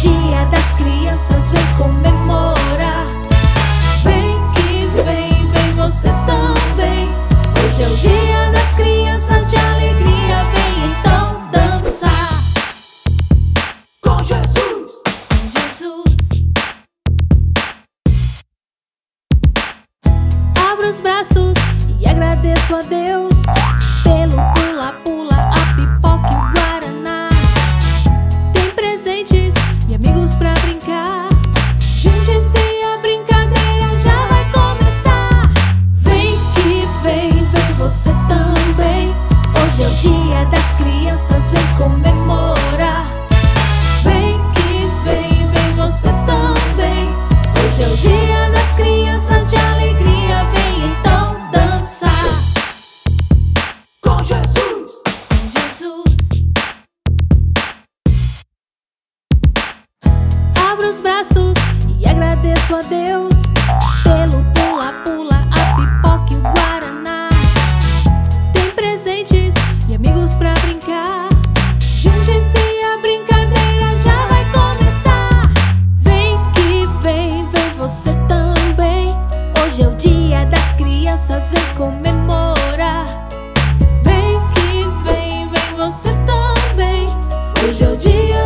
O Dia das Crianças vem comemorar. Vem que vem, vem você também. Hoje é o Dia das Crianças de alegria, vem então dançar. Com Jesus, com Jesus. Abra os braços e agradeço a Deus pelo Hoje é o dia das crianças de alegria, vem então dançar com Jesus. Com Jesus. Abro os braços e agradeço a Deus pelo você também. Hoje é o dia das crianças, vem comemorar. Vem que vem, vem você também. Hoje é o dia